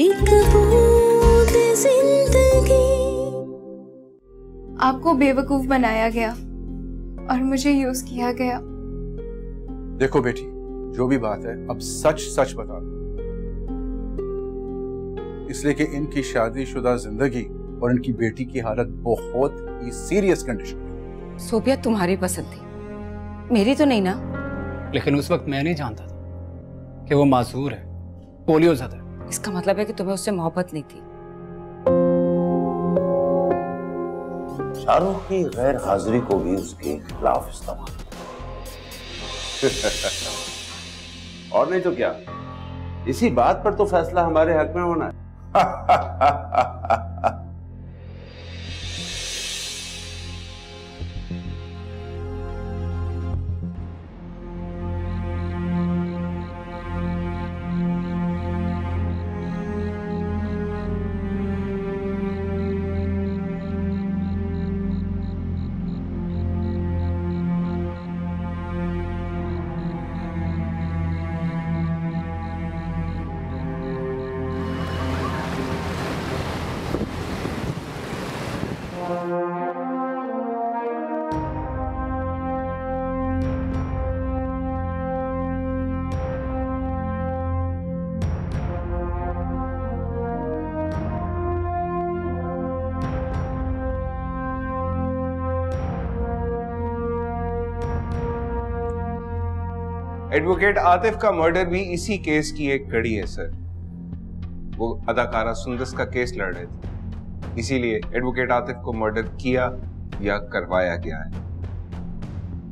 ایک بوند زندگی آپ کو بیوقوف بنایا گیا اور مجھے یوز کیا گیا۔ دیکھو بیٹی جو بھی بات ہے اب سچ سچ بتا۔ دو اس لیے کہ ان کی شادی شدہ زندگی اور ان کی بیٹی کی حالت بہت ہی سیریس کنڈیشن صوبیہ تمہاری پسند تھی۔ میری تو نہیں نا؟ لیکن اس وقت میں نہیں جانتا تھا کہ وہ معذور ہے پولیو زدہ۔ اس کا مطلب ہے کہ تمہیں اس سے محبت نہیں تھی شاہ رخ کی غیر حاضری کو بھی اس کے خلاف استعمال اور نہیں تو کیا اسی بات پر تو فیصلہ ہمارے حق میں ہونا ہے ایڈوکیٹ آتف کا مرڈر بھی اسی کیس کی ایک کڑی ہے سر وہ اداکارہ سندس کا کیس لڑ رہے تھے۔ اسی لیے ایڈوکیٹ آتف کو مرڈر کیا یا کروایا گیا ہے۔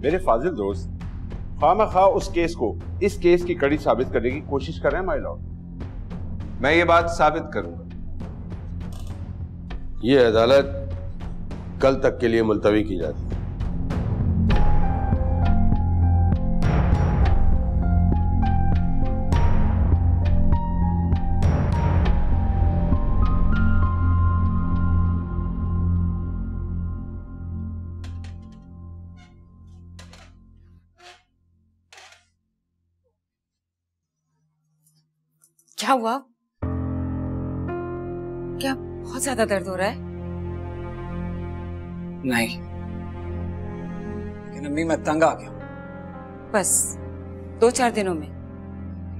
میرے فاضل دوست خواہ خواہ اس کیس کو اس کیس کی کڑی ثابت کرنے کی کوشش کر رہے ہیں مائی لارڈ میں یہ بات ثابت کروں گا۔ یہ عدالت کل تک کے لیے ملتوی کی جاتی کیا ہوا؟ کیا بہت زیادہ درد ہو رہا ہے؟ نہیں۔ لیکن امی میں تنگ آ گیا بس دو چار دنوں میں۔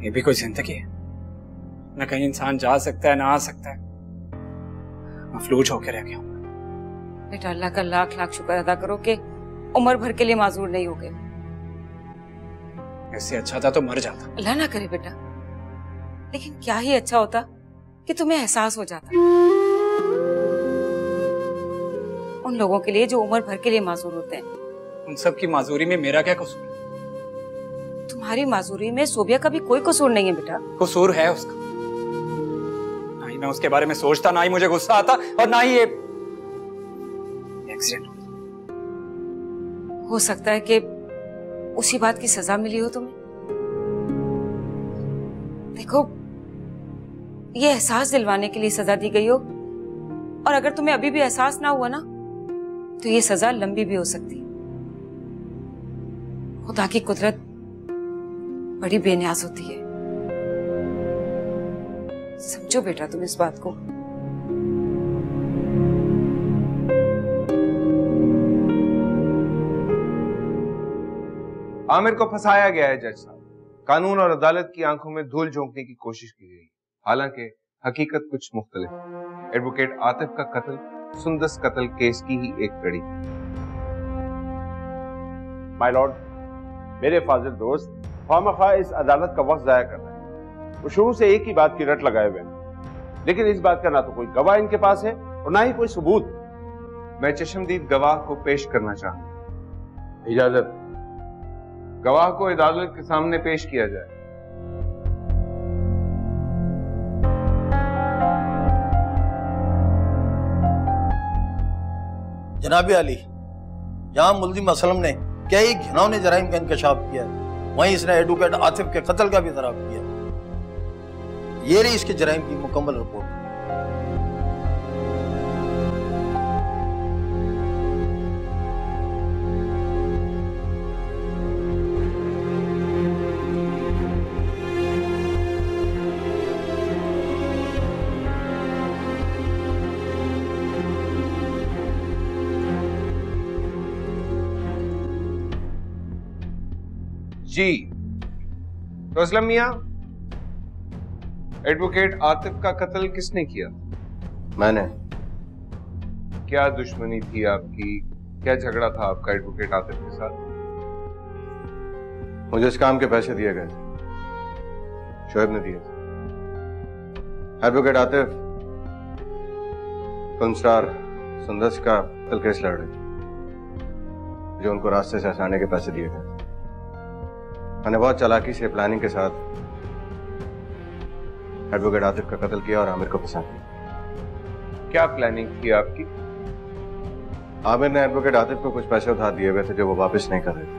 یہ بھی کوئی زندگی ہے۔ نہ کہیں انسان جا سکتا ہے نہ آ سکتا ہے۔ مفلوج ہو کے رہ گیا ہوں۔ بیٹا اللہ کا لاکھ لاکھ شکر ادا کرو کہ عمر بھر کے لیے معذور نہیں ہو گئے۔ اس سے اچھا تھا تو مر جاتا۔ اللہ نہ کرے بیٹا۔ لیکن کیا ہی اچھا ہوتا کہ تمہیں احساس ہو جاتا۔ ان لوگوں کے لیے جو عمر بھر کے لیے معذور ہوتے ہیں۔ ان سب کی معذوری میں میرا کیا قصور؟ ہے تمہاری معذوری میں صوبیہ کا بھی کوئی قصور نہیں ہے بیٹا۔ قصور ہے اس کا۔ نہ ہی میں اس کے بارے میں سوچتا نہ ہی مجھے غصہ آتا اور نہ ہی یہ ایکسیڈنٹ ہو سکتا ہے کہ اسی بات کی سزا ملی ہو تمہیں۔ دیکھو یہ احساس دلوانے کے لیے سزا دی گئی ہو۔ اور اگر تمہیں ابھی بھی احساس نہ ہوا نا، تو یہ سزا لمبی بھی ہو سکتی۔ خدا کی قدرت بڑی بے نیاز ہوتی ہے۔ سمجھو بیٹا تم اس بات کو۔ عامر کو پھنسایا گیا ہے جج صاحب۔ قانون اور عدالت کی آنکھوں میں دھول جھونکنے کی کوشش کی گئی۔ حالانکہ حقیقت کچھ مختلف ایڈوکیٹ آتف کا قتل سندس قتل کیس کی ہی ایک کڑی مائی لارڈ میرے فاضل دوست خواہ اس عدالت کا وقت ضائع کر رہا ہے۔ وہ شروع سے ایک ہی بات کی رٹ لگائے ہوئے ہیں۔ لیکن اس بات کا نہ تو کوئی گواہ ان کے پاس ہے اور نہ ہی کوئی ثبوت۔ میں چشمدید گواہ کو پیش کرنا چاہوں اجازت۔ گواہ کو عدالت کے سامنے پیش کیا جائے۔ جناب علی، یہاں ملزم اسلم نے کئی گھنونے جرائم کا انکشاف کیا ہے۔ وہیں اس نے ایڈوکیٹ آصف کے قتل کا بھی اعتراف کیا یہ رہی اس کے جرائم کی مکمل رپورٹ۔ جی۔ تو اسلم میاں ایڈوکیٹ آتف کا قتل کس نے کیا؟ میں نے۔ کیا دشمنی تھی آپ کی؟ کیا جھگڑا تھا آپ کا ایڈوکیٹ آتف کے ساتھ؟ مجھے اس کام کے پیسے دیے گئے۔ شعیب نے دیے۔ ایڈوکیٹ آتف فلم سٹار سندس کا قتل کیس لڑ رہے۔ جو ان کو راستے سے ہٹانے کے پیسے دیے گئے۔ میں نے بہت چالاکی سے پلاننگ کے ساتھ ایڈوکیٹ آتف کا قتل کیا اور عامر کو پھنسا دیا۔ کیا پلاننگ تھی آپ کی؟ عامر نے ایڈوکیٹ آتف کو کچھ پیسے ادھار دیے ہوئے تھے جو وہ واپس نہیں کر رہے تھے۔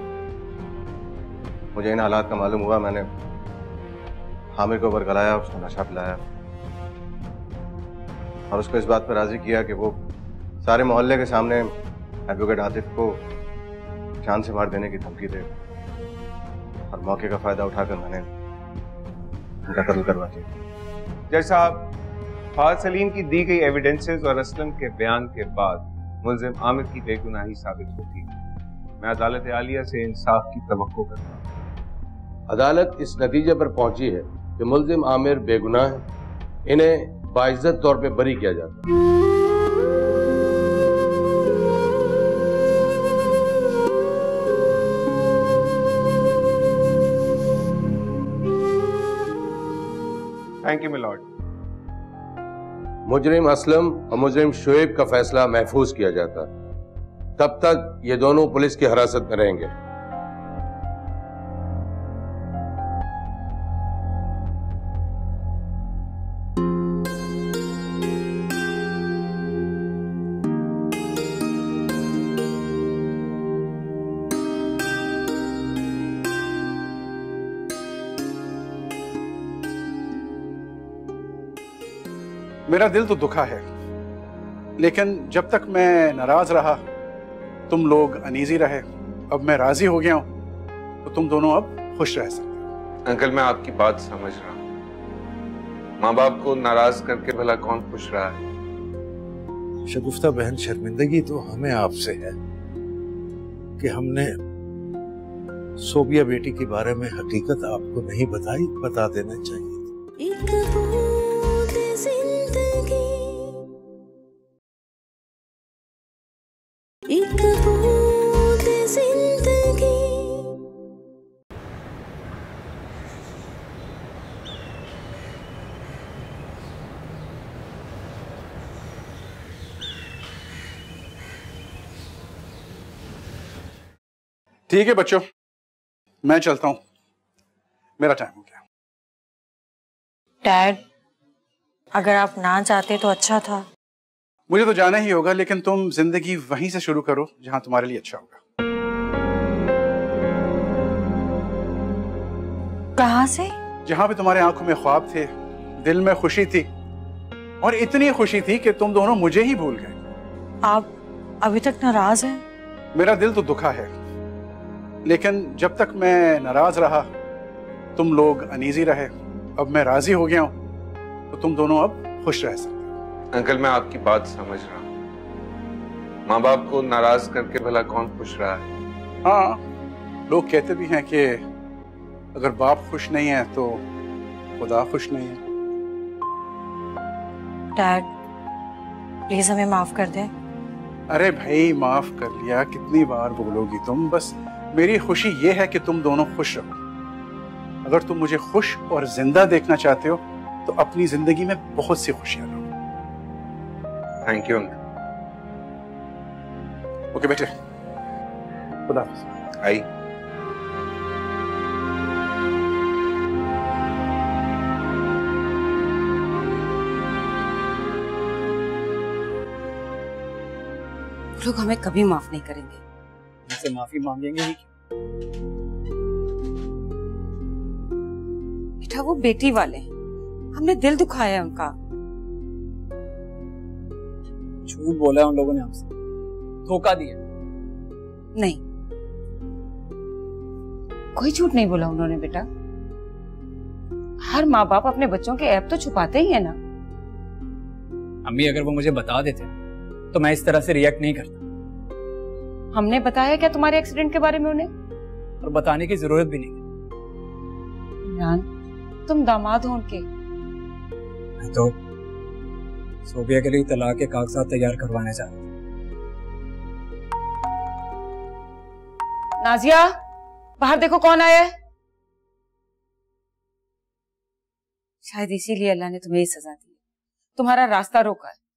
مجھے ان حالات کا معلوم ہوا میں نے عامر کو برگلایا اس کو نشہ پلایا اور اس کو اس بات پر راضی کیا کہ وہ سارے محلے کے سامنے ایڈوکیٹ آتف کو جان سے مار دینے کی دھمکی دے۔ اور موقع کا فائدہ اٹھا کر میں نے ان کا قتل کروا دیا۔ جج صاحب فہد سلیم کی دی گئی ایویڈنسز اور اسلم کے بیان کے بعد ملزم عامر کی بے گناہی ثابت ہوتی۔ میں عدالت عالیہ سے انصاف کی توقع کرتا ہوں۔ عدالت اس نتیجے پر پہنچی ہے کہ ملزم عامر بے گناہ ہے انہیں باعزت طور پہ بری کیا جاتا ہے۔ تھینک یو ملارڈ مجرم اسلم اور مجرم شعیب کا فیصلہ محفوظ کیا جاتا۔ تب تک یہ دونوں پولیس کی حراست میں رہیں گے۔ میرا دل تو دکھا ہے لیکن جب تک میں ناراض رہا تم لوگ انیزی رہے اب میں راضی ہو گیا ہوں تو تم دونوں اب خوش رہ سکتے انکل میں آپ کی بات سمجھ رہا ہوں۔ ماں باپ کو ناراض کر کے بھلا کون خوش رہا ہے؟ شگفتہ بہن شرمندگی تو ہمیں آپ سے ہے کہ ہم نے صوبیہ بیٹی کے بارے میں حقیقت آپ کو نہیں بتائی بتا دینا چاہیے۔ ٹھیک ہے بچوں؟ میں چلتا ہوں۔ میرا ٹائم ہو گیا۔ ڈیڈ اگر آپ نہ چاہتے تو اچھا تھا۔ مجھے تو جانا ہی ہوگا لیکن تم زندگی وہیں سے شروع کرو جہاں تمہارے لیے اچھا ہوگا۔ کہاں سے؟ جہاں پہ تمہارے آنکھوں میں خواب تھے دل میں خوشی تھی اور اتنی خوشی تھی کہ تم دونوں مجھے ہی بھول گئے۔ آپ ابھی تک ناراض ہیں؟ میرا دل تو دکھا ہے۔ لیکن جب تک میں ناراض رہا تم لوگ انیزی رہے اب میں راضی ہو گیا ہوں تو تم دونوں اب خوش رہ سکتے انکل میں آپ کی بات سمجھ رہا ہوں۔ ماں باپ کو ناراض کر کے بھلا کون خوش رہا ہے؟ ہاں لوگ کہتے بھی ہیں کہ اگر باپ خوش نہیں ہے تو خدا خوش نہیں ہے۔ ڈیڈ پلیز ہمیں معاف کر دیں۔ ارے بھائی معاف کر لیا کتنی بار بولو گی تم بس میری خوشی یہ ہے کہ تم دونوں خوش رہو۔ اگر تم مجھے خوش اور زندہ دیکھنا چاہتے ہو تو اپنی زندگی میں بہت سی خوشیاں لو تھینک یو انکل اوکے بیٹے خدا حافظ۔ آئی لوگ ہمیں کبھی معاف نہیں کریں گے۔ ان سے معافی مانگیں گے؟ بیٹا وہ بیٹی والے ہیں۔ ہم نے دل دکھایا ہے ان کا۔ جھوٹ بولا ہے ان لوگوں نے ہم سے۔ دھوکہ دیا۔ نہیں۔ کوئی جھوٹ نہیں بولا انہوں نے بیٹا۔ ہر ماں باپ اپنے بچوں کے ایپ تو چھپاتے ہی ہیں نا۔ امی اگر وہ مجھے بتا دیتے تو میں اس طرح سے ریئیکٹ نہیں کرتا۔ ہم نے بتایا کیا تمہارے ایکسیڈنٹ کے بارے میں انہیں؟ اور بتانے کی ضرورت بھی نہیں۔ عمران تم داماد ہو ان کے۔ میں تو صوبیہ کے لیے طلاق کے کاغذات تیار کروانے جا رہا ہوں۔ نازیہ باہر دیکھو کون آیا ہے۔ شاید اسی لیے اللہ نے تمہیں یہ سزا دی۔ تمہارا راستہ روکا ہے۔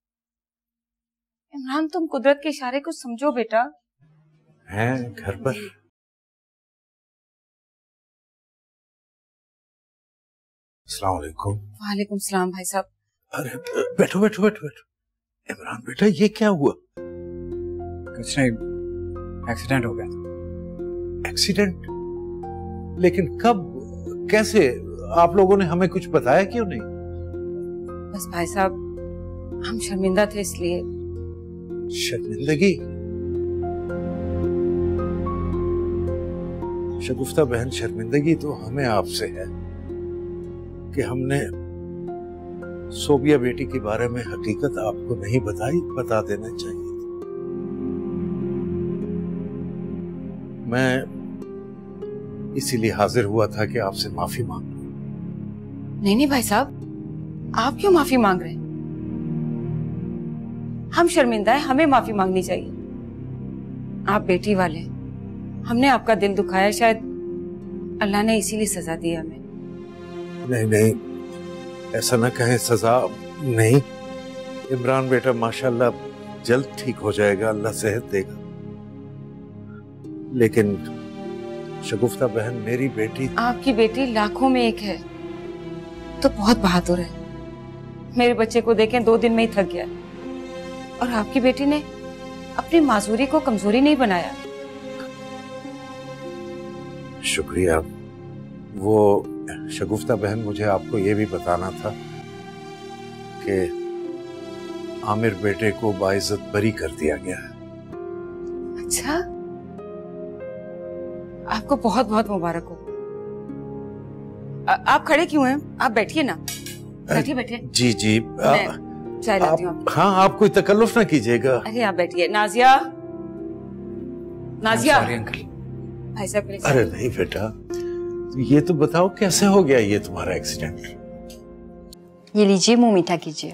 عمران تم قدرت کے اشارے کو سمجھو بیٹا۔ ہیں گھر پر؟ جی۔ السلام علیکم۔ وعلیکم السلام بھائی صاحب۔ ارے بیٹھو بیٹھو بیٹھو بیٹھو۔ عمران بیٹا یہ کیا ہوا؟ کچھ نہیں ایکسیڈنٹ ہو گیا۔ تھا ایکسیڈنٹ لیکن کب کیسے؟ آپ لوگوں نے ہمیں کچھ بتایا کیوں نہیں؟ بس بھائی صاحب ہم شرمندہ تھے اس لیے۔ شرمندگی؟ شگفتہ بہن شرمندگی تو ہمیں آپ سے ہے کہ ہم نے سوبیا بیٹی کے بارے میں حقیقت آپ کو نہیں بتائی، بتا دینا چاہیے۔ میں اسی لیے حاضر ہوا تھا کہ آپ سے معافی مانگ نہیں نہیں بھائی صاحب، آپ کیوں معافی مانگ رہے ہیں؟ ہم شرمندہ ہیں، ہمیں معافی مانگنی چاہیے۔ آپ بیٹی والے ہیں۔ ہم نے آپ کا دل دکھایا شاید اللہ نے اسی لیے سزا دی ہمیں۔ نہیں نہیں ایسا نہ کہیں سزا نہیں۔ عمران بیٹا ماشاءاللہ جلد ٹھیک ہو جائے گا اللہ صحت دے گا۔ لیکن شگفتہ بہن میری بیٹی۔ آپ کی بیٹی لاکھوں میں ایک ہے تو بہت بہادر ہے۔ میرے بچے کو دیکھیں دو دن میں ہی تھک گیا۔ اور آپ کی بیٹی نے اپنی معذوری کو کمزوری نہیں بنایا۔ شکریہ۔ وہ شگفتہ بہن مجھے آپ کو یہ بھی بتانا تھا کہ عامر بیٹے کو باعزت بری کر دیا گیا ہے۔ اچھا۔ آپ کو بہت بہت مبارک ہو۔ آپ کھڑے کیوں ہیں؟ آپ بیٹھیے نا۔ بیٹھیے بیٹھیے۔ جی جی چائے لاتی ہوں۔ ہاں آپ کوئی تکلف نہ کیجیے گا۔ ارے آپ بیٹھیے۔ نازیہ۔ نازیہ۔ انکل بھائی ارے نہیں بیٹا یہ تو بتاؤ کیسے ہو گیا یہ تمہارا ایکسیڈنٹ یہ لیجیے منہ میٹھا کیجیے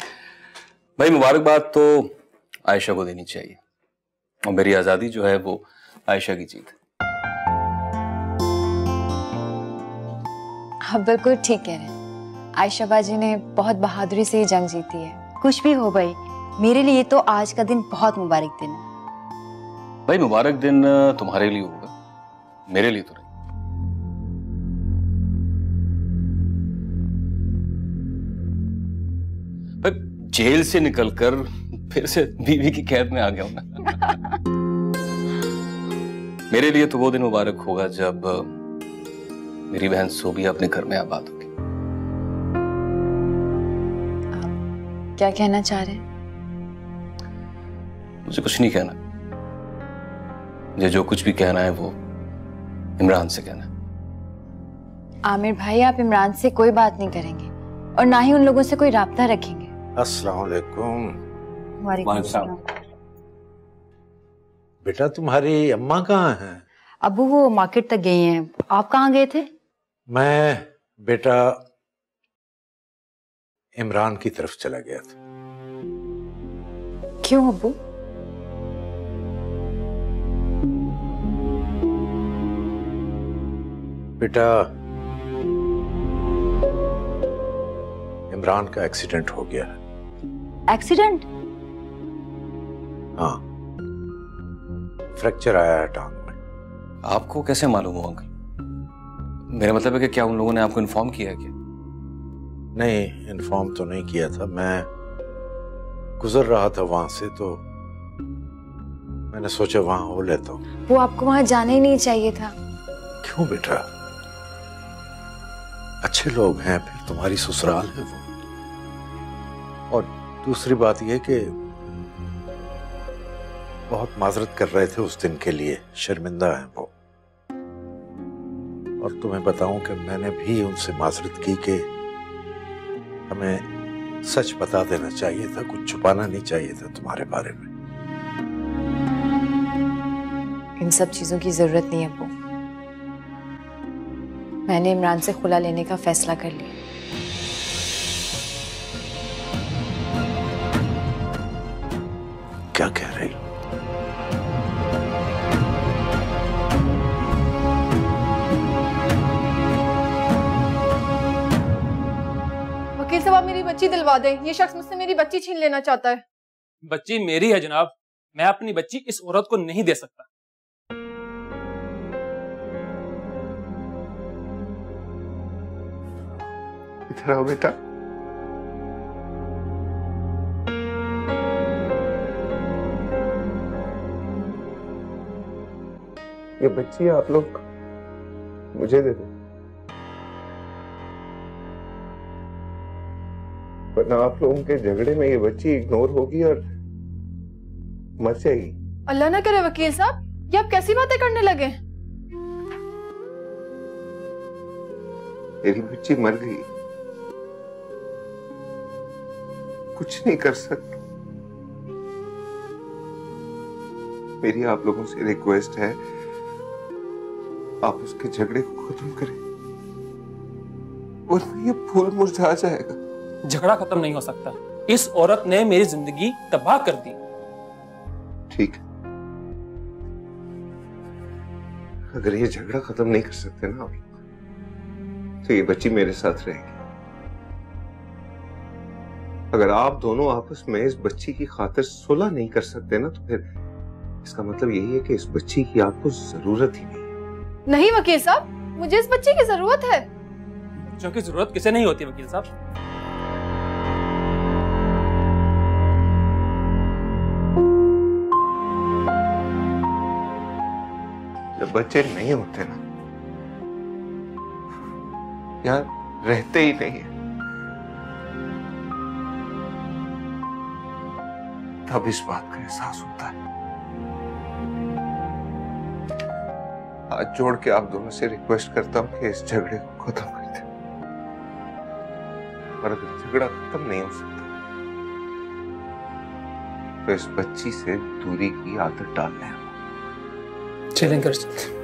بھائی مبارکباد تو عائشہ کو دینی چاہیے۔ اور میری آزادی جو ہے وہ عائشہ کی جیت۔ آپ بالکل ٹھیک کہہ رہے ہیں۔ عائشہ باجی نے بہت بہادری سے یہ جنگ جیتی ہے۔ کچھ بھی ہو بھائی میرے لیے تو آج کا دن بہت مبارک دن ہے۔ بھائی مبارک دن تمہارے لیے ہو۔ میرے لیے تو نہیں۔ جیل سے نکل کر پھر سے بیوی کی قید میں آ گیا ہوں۔ میرے لیے تو وہ دن مبارک ہوگا جب میری بہن سوبیا اپنے گھر میں آباد ہوگی۔ کیا کہنا چاہ رہے مجھے کچھ نہیں کہنا۔ مجھے جو کچھ بھی کہنا ہے وہ عمران سے کہنا۔ عامر بھائی آپ عمران سے کوئی بات نہیں کریں گے اور نہ ہی ان لوگوں سے کوئی رابطہ رکھیں گے۔ السلام علیکم۔ بیٹا تمہاری اماں کہاں ہیں؟ ابو وہ مارکیٹ تک گئی ہیں۔ آپ کہاں گئے تھے؟ میں بیٹا عمران کی طرف چلا گیا تھا۔ کیوں ابو؟ بیٹا عمران کا ایکسیڈنٹ ہو گیا۔ ہے ایکسیڈنٹ ہاں۔ فریکچر آیا ہے ٹانگ میں۔ آپ کو کیسے معلوم ہو انکل؟ میرا مطلب ہے کہ کیا ان لوگوں نے آپ کو انفارم کیا کیا؟ نہیں انفارم تو نہیں کیا تھا۔ میں گزر رہا تھا وہاں سے تو میں نے سوچا وہاں ہو لیتا ہوں۔ وہ آپ کو وہاں جانا ہی نہیں چاہیے تھا۔ کیوں بیٹا؟ اچھے لوگ ہیں، پھر تمہاری سسرال ہے وہ۔ اور دوسری بات یہ کہ بہت معذرت کر رہے تھے اس دن کے لیے، شرمندہ ہیں وہ۔ اور تمہیں بتاؤں کہ میں نے بھی ان سے معذرت کی کہ ہمیں سچ بتا دینا چاہیے تھا، کچھ چھپانا نہیں چاہیے تھا تمہارے بارے میں۔ ان سب چیزوں کی ضرورت نہیں ابو۔ نے عمران سے خلا لینے کا فیصلہ کر لیا۔ کیا کہہ رہی وکیل صاحب آپ میری بچی دلوا دیں۔ یہ شخص مجھ سے میری بچی چھین لینا چاہتا ہے۔ بچی میری ہے جناب۔ میں اپنی بچی اس عورت کو نہیں دے سکتا۔ ادھر آؤ بیٹا یہ بچی آپ لوگ مجھے دے دیں ورنہ آپ لوگوں کے جھگڑے میں یہ بچی اگنور ہوگی اور مر جائے گی اللہ نہ کرے وکیل صاحب یہ آپ کیسی باتیں کرنے لگے میری بچی مر گئی کچھ نہیں کر سکتا۔ میری آپ لوگوں سے ریکویسٹ ہے آپ اس کے جھگڑے کو ختم کریں۔ ورنہ یہ پھول مرجھا جائے گا۔ جھگڑا ختم نہیں ہو سکتا۔ اس عورت نے میری زندگی تباہ کر دی۔ ٹھیک۔ اگر یہ جھگڑا ختم نہیں کر سکتے نا آپ تو یہ بچی میرے ساتھ رہے گی۔ اگر آپ دونوں آپس میں اس بچی کی خاطر صلح نہیں کر سکتے نا تو پھر اس کا مطلب یہی ہے کہ اس بچی کی آپ کو ضرورت ہی نہیں نہیں وکیل صاحب مجھے اس بچی کی ضرورت ہے۔ بچوں کی ضرورت کسے نہیں ہوتی وکیل صاحب۔ جب بچے نہیں ہوتے نا یار رہتے ہی نہیں ہیں۔ تب اس بات کا احساس ہوتا ہے۔ ہاتھ جوڑ کے آپ دونوں سے ریکویسٹ کرتا ہوں کہ اس جھگڑے کو ختم کر دیں۔ اور اگر جھگڑا ختم نہیں ہو سکتا، تو اس بچی سے دوری کی عادت ڈالنا چلیں کر سکتے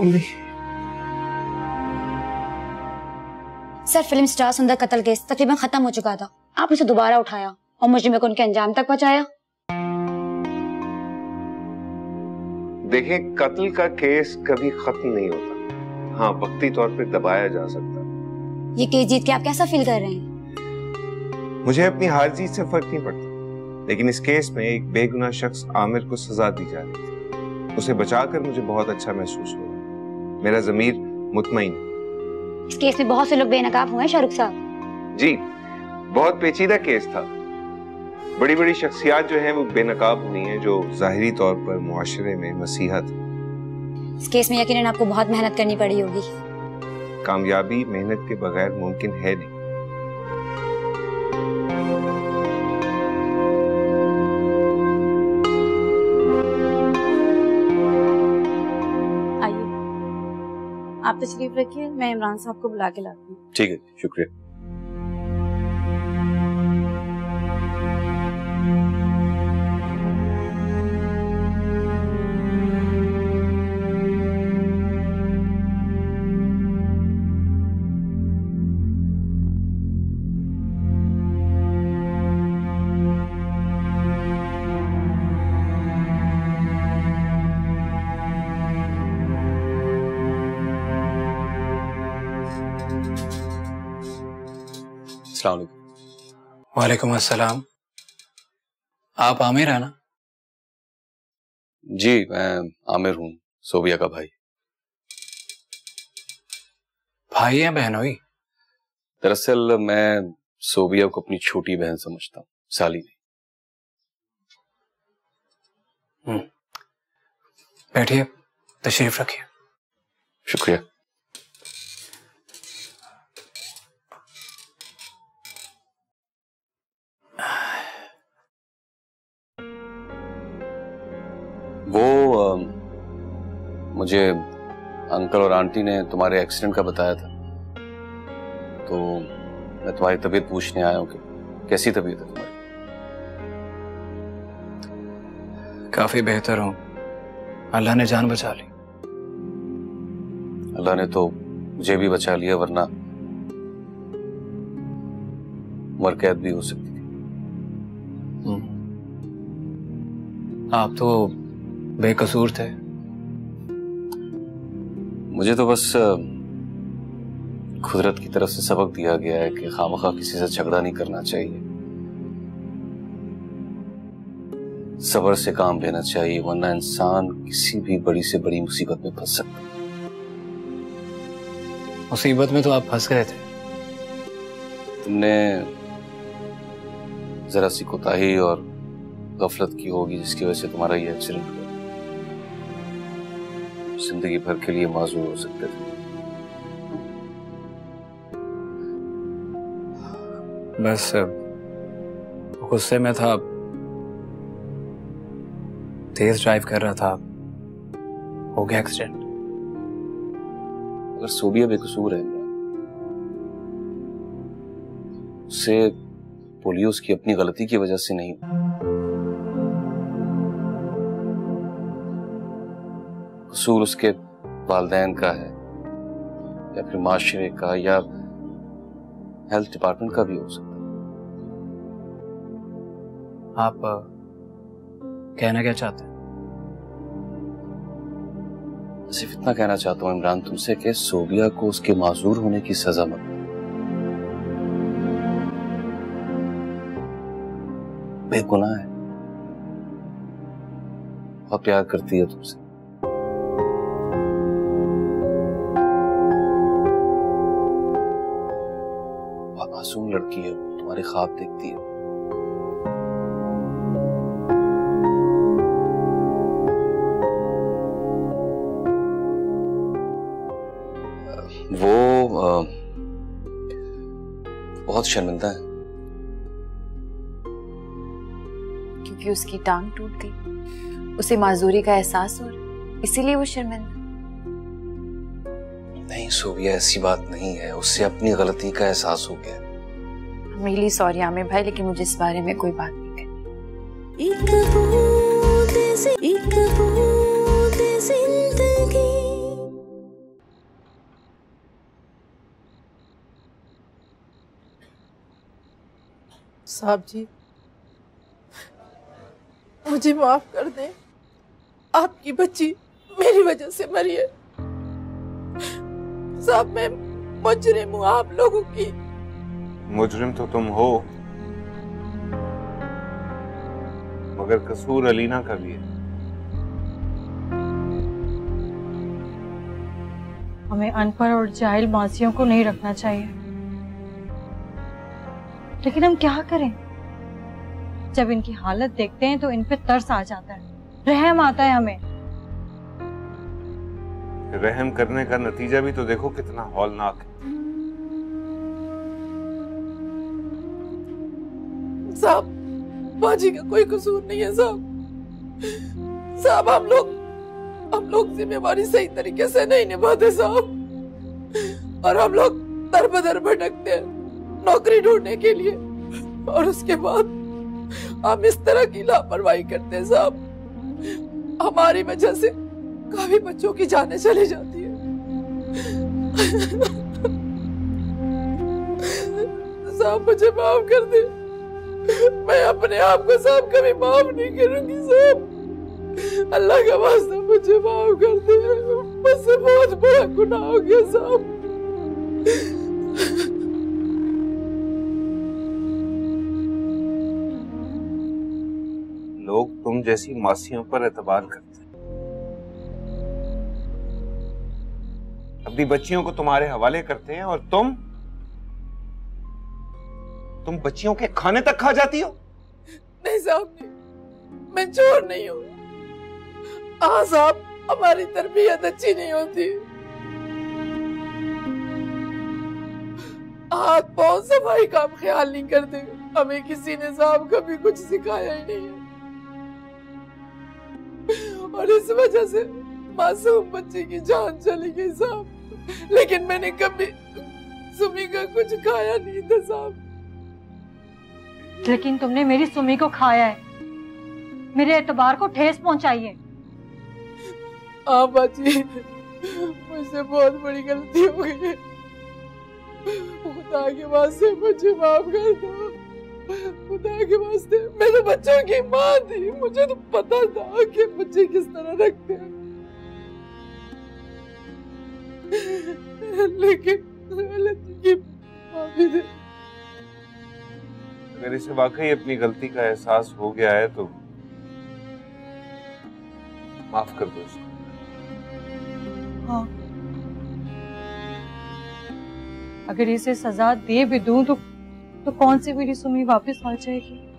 سومی سر فلم سٹار سندر قتل کیس تقریباً ختم ہو چکا تھا۔ آپ اسے دوبارہ اٹھایا اور مجھے کو ان کے انجام تک پہنچایا۔ دیکھیں قتل کا کیس کبھی ختم نہیں ہوتا۔ ہاں وقتی طور پہ دبایا جا سکتا۔ یہ کیس جیت کے آپ کیسا فیل کر رہے ہیں؟ مجھے اپنی ہار جیت سے فرق نہیں پڑتا۔ لیکن اس کیس میں ایک بے گناہ شخص عامر کو سزا دی جا رہی تھی۔ اسے بچا کر مجھے بہت اچھا محسوس ہوا۔ میرا ضمیر مطمئن۔ اس کیس میں بہت سے لوگ بے نقاب ہوئے ہیں شاہ رخ صاحب۔ جی بہت پیچیدہ کیس تھا۔ بڑی بڑی شخصیات جو ہیں وہ بے نقاب ہوئی ہیں جو ظاہری طور پر معاشرے میں مسیحت۔ اس کیس میں یقیناً آپ کو بہت محنت کرنی پڑی ہوگی۔ کامیابی محنت کے بغیر ممکن ہے نہیں۔ تشریف رکھیں میں عمران صاحب کو بلا کے لاتی ہوں۔ ٹھیک ہے جی، شکریہ۔ السلام علیکم۔ وعلیکم السلام۔ آپ عامر ہیں نا؟ جی میں عامر ہوں صوبیہ کا بھائی۔ بھائی ہیں بہن ہوئی؟ دراصل میں صوبیہ کو اپنی چھوٹی بہن سمجھتا ہوں سالی نہیں۔ بیٹھیے تشریف رکھیے۔ شکریہ۔ وہ مجھے انکل اور آنٹی نے تمہارے ایکسیڈنٹ کا بتایا تھا۔ تو میں تمہاری طبیعت پوچھنے آیا ہوں کہ کیسی طبیعت ہے تمہاری؟ کافی بہتر ہوں۔ اللہ نے جان بچا لی۔ اللہ نے تو مجھے بھی بچا لیا ورنہ عمر قید بھی ہو سکتی تھی۔ آپ تو بے قصور تھے۔ مجھے تو بس قدرت کی طرف سے سبق دیا گیا ہے کہ خامخواہ کسی سے جھگڑا نہیں کرنا چاہیے۔ صبر سے کام لینا چاہیے ورنہ انسان کسی بھی بڑی سے بڑی مصیبت میں پھنس سکتا مصیبت میں تو آپ پھنس گئے تھے۔ تم نے ذرا سی کوتاہی اور غفلت کی ہوگی جس کی وجہ سے تمہارا یہ ایکسیڈنٹ زندگی بھر کے لیے معذور ہو سکتے تھے۔ بس غصے میں تھا تیز ڈرائیو کر رہا تھا ہو گیا ایکسیڈنٹ اگر سوبیا بے قصور ہے اس سے پولیوز کی اپنی غلطی کی وجہ سے نہیں۔ قصور اس کے والدین کا ہے یا پھر معاشرے کا یا ہیلتھ ڈپارٹمنٹ کا بھی ہو سکتا ہے۔ آپ کہنا کیا چاہتے ہیں؟ صرف اتنا کہنا چاہتا ہوں عمران تم سے کہ سوبیا کو اس کے معذور ہونے کی سزا مت بے گناہ ہے۔ بہت پیار کرتی ہے تم سے۔ معصوم لڑکی ہے وہ تمہارے خواب دیکھتی ہے۔ وہ بہت شرمندہ ہے۔ کیونکہ اس کی ٹانگ ٹوٹ گئی اسے معذوری کا احساس ہو رہا اسی لیے وہ شرمندہ نہیں سوبیا ایسی بات نہیں ہے۔ اس سے اپنی غلطی کا احساس ہو گیا میلی سوری عامر بھائی لیکن مجھے اس بارے میں کوئی بات نہیں کرنی۔ ایک بوند زندگی۔ صاحب جی مجھے معاف کر دیں۔ آپ کی بچی میری وجہ سے مری ہے۔ صاحب میں مجرم ہوں آپ لوگوں کی مجرم تو تم ہو۔ مگر قصور علینا کا بھی ہے۔ ہمیں ان پڑھ اور جاہل ماسیوں کو نہیں رکھنا چاہیے۔ لیکن ہم کیا کریں؟ جب ان کی حالت دیکھتے ہیں تو ان پہ ترس آ جاتا ہے۔ رحم آتا ہے ہمیں۔ رحم کرنے کا نتیجہ بھی تو دیکھو کتنا ہولناک ہے۔ صاحب، باجی کا کوئی قصور نہیں ہے صاحب۔ صاحب، ہم لوگ ہم لوگ ذمہ داری صحیح طریقے سے نہیں نبھاتے صاحب۔ اور ہم لوگ در بدر بھٹکتے ہیں نوکری ڈھونڈنے کے لیے۔ اور اس کے بعد ہم اس طرح کی لاپرواہی کرتے ہیں صاحب۔ ہماری وجہ سے کافی بچوں کی جانیں چلی جاتی ہیں۔ صاحب، مجھے معاف کر دیں۔ میں اپنے آپ کو صاحب کبھی معاف نہیں کروں گی صاحب۔ اللہ کا واسطہ مجھے معاف کر دے۔ مجھ سے بہت بڑا گناہ ہو گیا صاحب۔ لوگ تم جیسی ماسیوں پر اعتبار کرتے ہیں۔ اپنی بچیوں کو تمہارے حوالے کرتے ہیں اور تم تم بچیوں کے کھانے تک کھا جاتی ہو؟ نہیں صاحب نہیں میں چور نہیں ہوں۔ ہاں صاحب ہماری تربیت اچھی نہیں ہوتی۔ ہاتھ پاؤں صفائی کا ہم خیال نہیں کرتے۔ ہمیں کسی نے صاحب کبھی کچھ سکھایا ہی نہیں۔ ہے اور اس وجہ سے معصوم بچے کی جان چلی گئی صاحب۔ لیکن میں نے کبھی سمی کا کچھ کھایا نہیں تھا صاحب۔ لیکن تم نے میری سمی کو کھایا ہے۔ میرے اعتبار کو ٹھیس پہنچائی ہے ہاں باجی مجھ سے بہت بڑی غلطی ہو گئی ہے خدا کے واسطے مجھے معاف کر دو۔ خدا کے واسطے میں تو بچوں کی ماں تھی مجھے تو پتا تھا کہ بچے کس طرح رکھتے ہیں۔ لیکن غلطی کی معافی دے۔ اگر اسے واقعی اپنی غلطی کا احساس ہو گیا ہے تو معاف کر دو اس کو۔ ہاں۔ اگر اسے سزا دے بھی دوں تو, تو کون سی میری سمی واپس آ جائے گی؟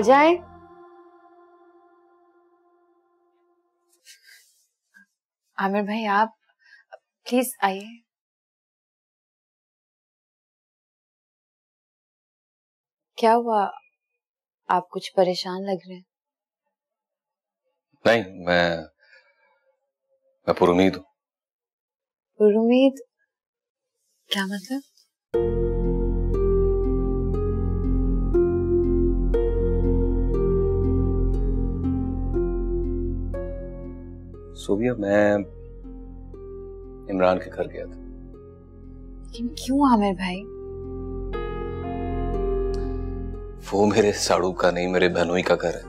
جائیں عامر بھائی آپ پلیز آئیے۔ کیا ہوا؟ آپ کچھ پریشان لگ رہے ہیں؟ نہیں میں میں پر امید ہوں۔ پر امید کیا مطلب؟ صوبیہ میں عمران کے گھر گیا تھا۔ لیکن کیوں عامر بھائی؟ وہ میرے ساڑو کا نہیں میرے بہنوئی کا گھر ہے۔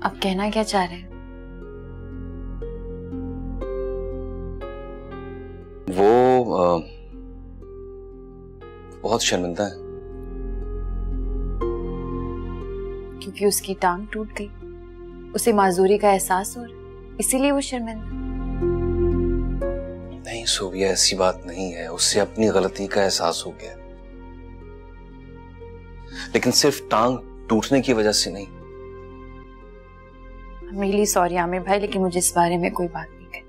اب کہنا کیا چاہ رہے ہیں؟ وہ بہت شرمندہ ہے۔ کیونکہ اس کی ٹانگ ٹوٹ گئی۔ اسے معذوری کا احساس ہو رہا اسی لیے وہ شرمندہ نہیں سوبیا ایسی بات نہیں ہے۔ اس سے اپنی غلطی کا احساس ہو گیا۔ لیکن صرف ٹانگ ٹوٹنے کی وجہ سے نہیں۔ میلی سوری عامر بھائی لیکن مجھے اس بارے میں کوئی بات نہیں کرنی۔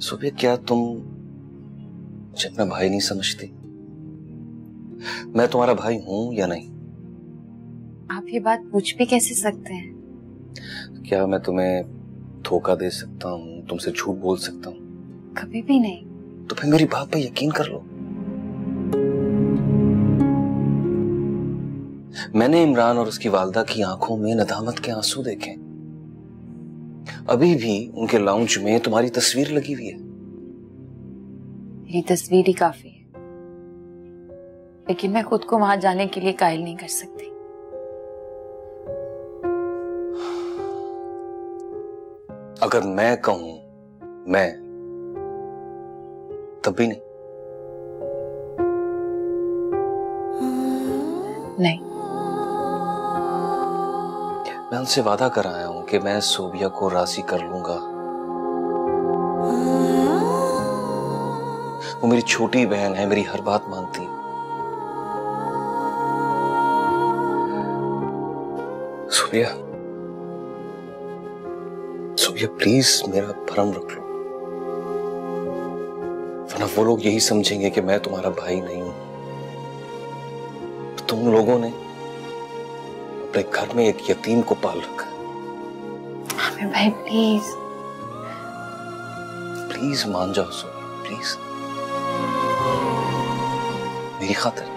سوبیا کیا تم مجھے اپنا بھائی نہیں سمجھتی؟ میں تمہارا بھائی ہوں یا نہیں؟ آپ یہ بات پوچھ بھی کیسے سکتے ہیں؟ کیا میں تمہیں دھوکہ دے سکتا ہوں تم سے جھوٹ بول سکتا ہوں؟ کبھی بھی نہیں۔ تو پھر میری بات پہ یقین کر لو۔ میں نے عمران اور اس کی والدہ کی آنکھوں میں ندامت کے آنسو دیکھے۔ ابھی بھی ان کے لاؤنج میں تمہاری تصویر لگی ہوئی ہے۔ میری تصویر ہی کافی لیکن میں خود کو وہاں جانے کے لیے قائل نہیں کر سکتی۔ اگر میں کہوں میں تب بھی نہیں۔ نہیں۔ میں ان سے وعدہ کر آیا ہوں کہ میں سوبیا کو راضی کر لوں گا۔ وہ میری چھوٹی بہن ہے میری ہر بات مانتی۔ سوریا سوریا پلیز میرا بھرم رکھ لو۔ ورنہ وہ لوگ یہی سمجھیں گے کہ میں تمہارا بھائی نہیں ہوں۔ تم لوگوں نے اپنے گھر میں ایک یتیم کو پال رکھا۔ عامر بھائی پلیز پلیز مان جاؤ سوریا پلیز میری خاطر۔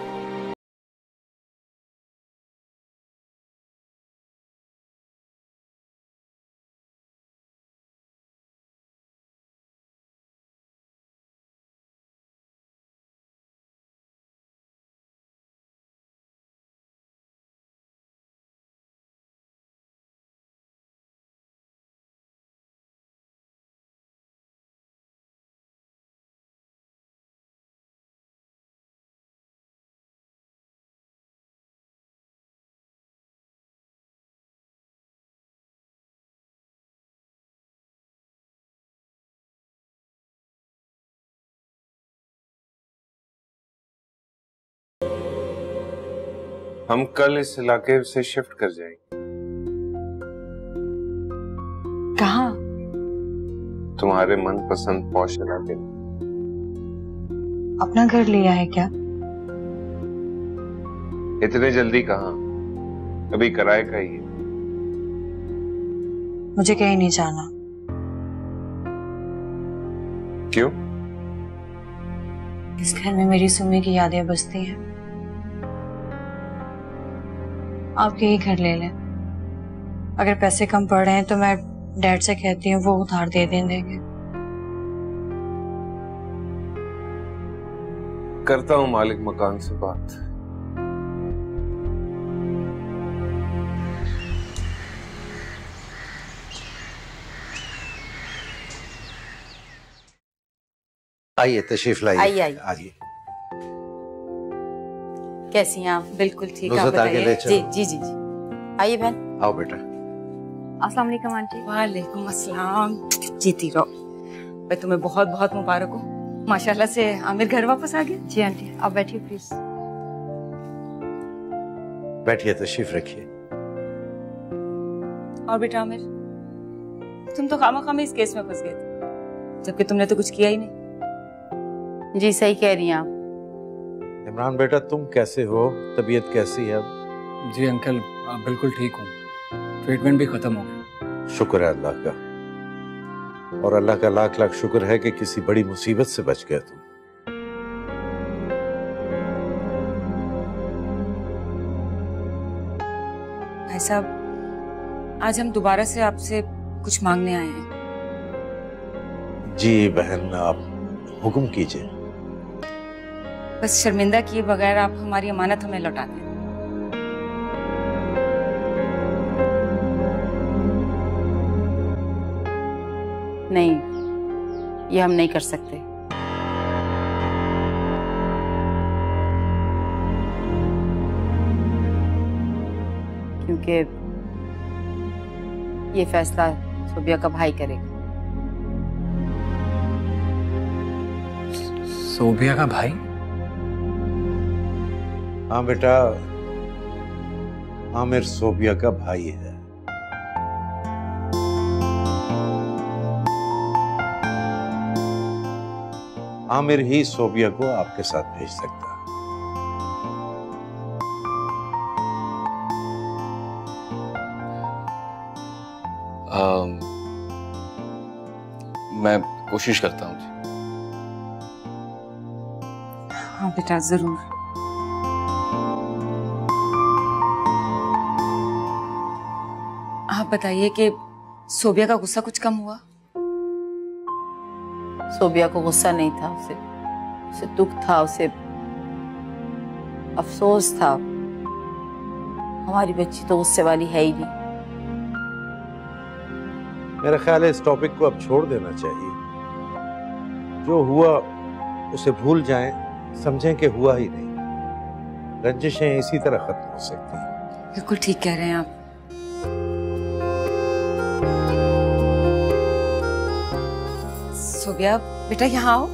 ہم کل اس علاقے سے شفٹ کر جائیں گے۔ کہاں؟ تمہارے من پسند پوش علاقے میں۔ اپنا گھر لیا ہے کیا؟ اتنے جلدی کہاں؟ ابھی کرائے کا ہی ہے۔ مجھے کہیں نہیں جانا۔ کیوں؟ اس گھر میں میری سمی کی یادیں بستی ہیں۔ آپ یہی گھر لے لیں۔ اگر پیسے کم پڑ رہے ہیں تو میں ڈیڈ سے کہتی ہوں وہ ادھار دے دیں دیں گے کرتا ہوں مالک مکان سے بات۔ آئیے تشریف لائیے۔ آئیے کیسی ہیں آپ؟ بالکل ٹھیک۔ جی جی جی جی۔ آئیے بہن۔ آؤ بیٹا۔ السلام علیکم آنٹی۔ وعلیکم السلام۔ جیتی رہو۔ میں تمہیں بہت بہت مبارک ہوں۔ ماشاءاللہ سے عامر گھر واپس آ گیا۔ جی آنٹی۔ آپ بیٹھیے پلیز بیٹھیے تشریف رکھیے۔ اور بیٹا عامر تم تو خامہ خامہ اس کیس میں پھنس گئے تھے جبکہ تم نے تو کچھ کیا ہی نہیں۔ جی صحیح کہہ رہی ہیں آپ۔ عمران بیٹا تم کیسے ہو؟ طبیعت کیسی ہے اب؟ جی انکل آپ بالکل ٹھیک ہوں۔ ٹریٹمنٹ بھی ختم ہو گیا شکر ہے اللہ کا۔ اور اللہ کا لاکھ لاکھ شکر ہے کہ کسی بڑی مصیبت سے بچ گئے تم۔ بھائی صاحب آج ہم دوبارہ سے آپ سے کچھ مانگنے آئے ہیں۔ جی بہن آپ حکم کیجیے۔ بس شرمندہ کیے بغیر آپ ہماری امانت ہمیں لوٹا دیں نہیں، یہ ہم نہیں کر سکتے۔ کیونکہ یہ فیصلہ صوبیہ کا بھائی کرے گا۔ صوبیہ کا بھائی؟ ہاں بیٹا عامر صوبیہ کا بھائی ہے۔ عامر ہی صوبیہ کو آپ کے ساتھ بھیج سکتا میں کوشش کرتا ہوں جی۔ ہاں بیٹا ضرور۔ آپ بتائیے کہ صوبیہ کا غصہ کچھ کم ہوا؟ صوبیہ کو غصہ نہیں تھا اسے اسے دکھ تھا اسے افسوس تھا۔ ہماری بچی تو غصے والی ہے ہی نہیں۔ میرا خیال ہے اس ٹاپک کو اب چھوڑ دینا چاہیے۔ جو ہوا اسے بھول جائیں سمجھیں کہ ہوا ہی نہیں۔ رنجشیں اسی طرح ختم ہو سکتی۔ ہیں بالکل ٹھیک کہہ رہے ہیں آپ۔ صوبیہ بیٹا یہاں آؤ۔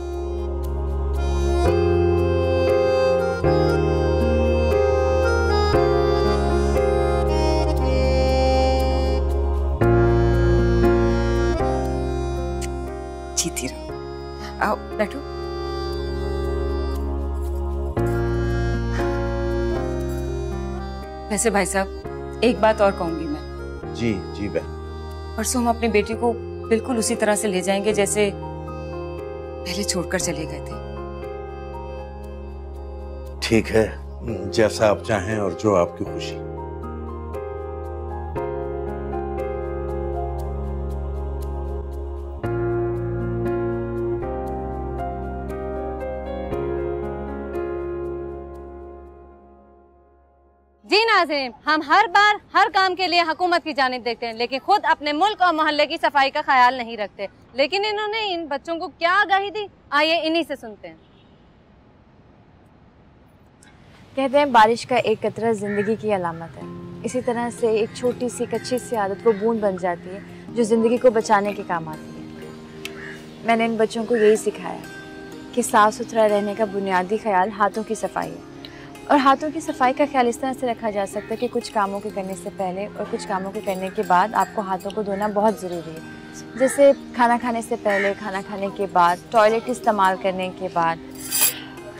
جیتی رہو۔ آؤ بیٹھو۔ ویسے بھائی صاحب ایک بات اور کہوں گی میں۔ جی جی بہن۔ پرسوں ہم اپنی بیٹی کو بالکل اسی طرح سے لے جائیں گے جیسے پہلے چھوڑ کر چلے گئے تھے۔ ٹھیک ہے، جیسا آپ چاہیں اور جو آپ کی خوشی۔ جی ہم ہر بار ہر کام کے لیے حکومت کی جانب دیکھتے ہیں، لیکن خود اپنے ملک اور محلے کی صفائی کا خیال نہیں رکھتے۔ لیکن انہوں نے ان بچوں کو کیا آگاہی دی؟ آئیے انہی سے سنتے ہیں۔ کہتے ہیں، بارش کا ایک قطرہ زندگی کی علامت ہے۔ اسی طرح سے ایک چھوٹی سی کچی سی عادت وہ بوند بن جاتی ہے، جو زندگی کو بچانے کے کام آتی ہے۔ میں نے ان بچوں کو یہی سکھایا کہ صاف ستھرا رہنے کا بنیادی خیال ہاتھوں کی صفائی ہے۔ اور ہاتھوں کی صفائی کا خیال اس طرح سے رکھا جا سکتا ہے کہ کچھ کاموں کے کرنے سے پہلے اور کچھ کاموں کے کرنے کے بعد آپ کو ہاتھوں کو دھونا بہت ضروری ہے۔ جیسے کھانا کھانے سے پہلے، کھانا کھانے کے بعد ٹوائلٹ استعمال کرنے کے بعد۔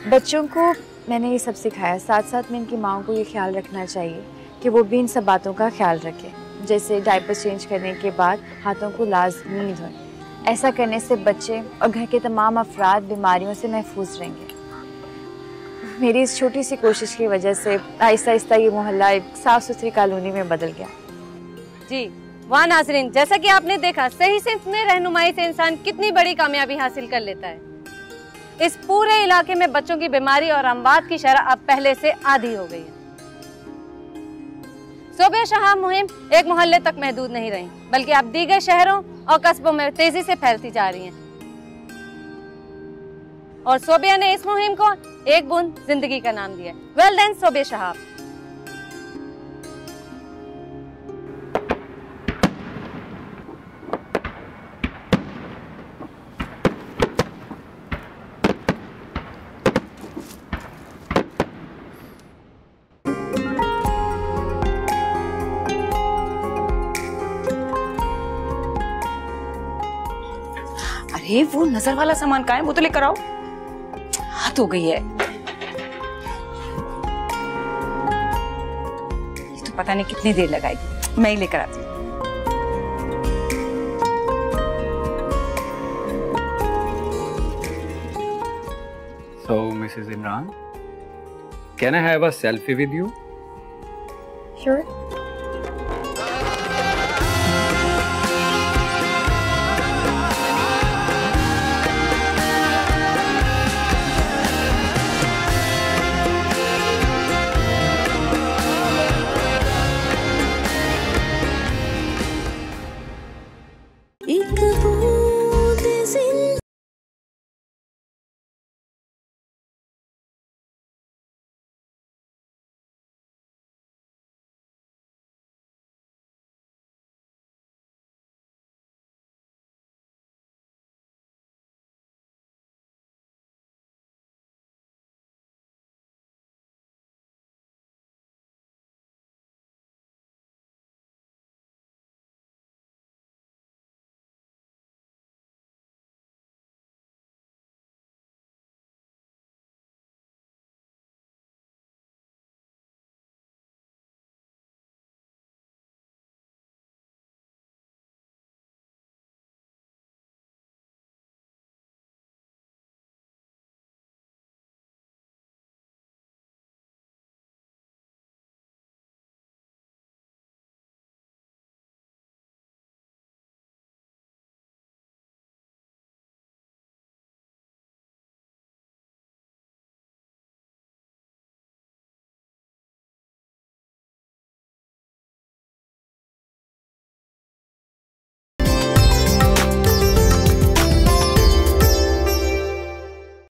بچوں کو میں نے یہ سب سکھایا، ساتھ ساتھ میں ان کی ماؤں کو یہ خیال رکھنا چاہیے کہ وہ بھی ان سب باتوں کا خیال رکھے۔ جیسے ڈائپر چینج کرنے کے بعد ہاتھوں کو لازمی دھوئیں ایسا کرنے سے بچے اور گھر کے تمام افراد بیماریوں سے محفوظ رہیں گے۔ میری اس چھوٹی سی کوشش کی وجہ سے آہستہ آہستہ یہ محلہ ایک صاف ستھری کالونی میں بدل گیا۔ جی واہ ناظرین، جیسا کہ آپ نے دیکھا، صحیح صنف میں رہنمائی سے انسان کتنی بڑی کامیابی حاصل کر لیتا ہے۔ اس پورے علاقے میں بچوں کی بیماری اور اموات کی شرح اب پہلے سے آدھی ہو گئی ہے۔ صوبہ شہاب مہم ایک محلے تک محدود نہیں رہی، بلکہ اب دیگر شہروں اور قصبوں میں تیزی سے پھیلتی جا رہی ہیں۔ اور صوبیہ نے اس مہم کو ایک بوند زندگی کا نام دیا ویل دین صوبہ شہاب۔ ارے، وہ نظر والا سامان کہاں ہے؟ وہ تو لے کر آؤ۔ ہاتھ ہو گئی ہے یہ تو پتہ نہیں کتنی دیر لگائے گی میں ہی لے کر آتی ہوں So, Mrs. Imran, can I have a selfie with you? Sure.